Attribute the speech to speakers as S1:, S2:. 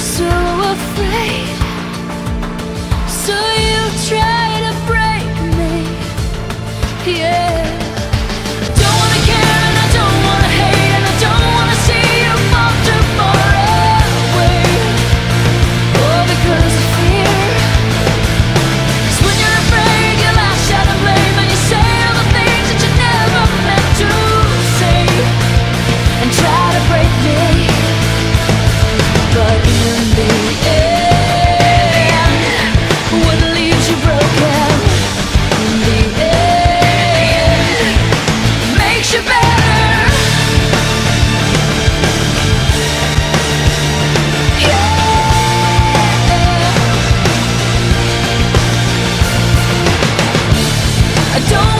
S1: so afraid. So you try to break me. Yeah. I don't